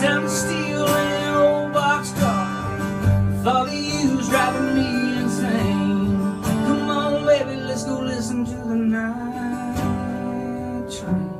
time to steal an old boxcar. Thought of you's driving me insane. Come on, baby, let's go listen to the night train.